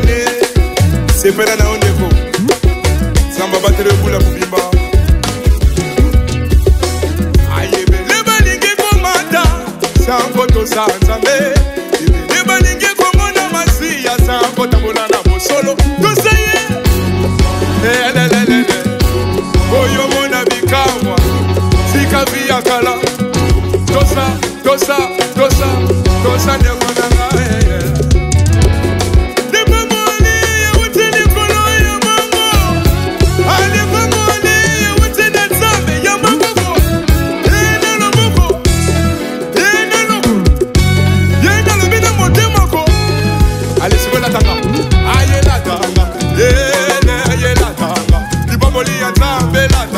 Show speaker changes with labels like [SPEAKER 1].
[SPEAKER 1] nani sepela na yo ndeko samba batelo ebula mobimba ayebele balingi komata sango
[SPEAKER 2] tosa nzambe ebele balingi komona masiya sango tambola na bosolo toseye elelelele eh, eh, eh, oyo mona bikamwa sika vi ya kala tosa tosa tosa tosa ndeko life.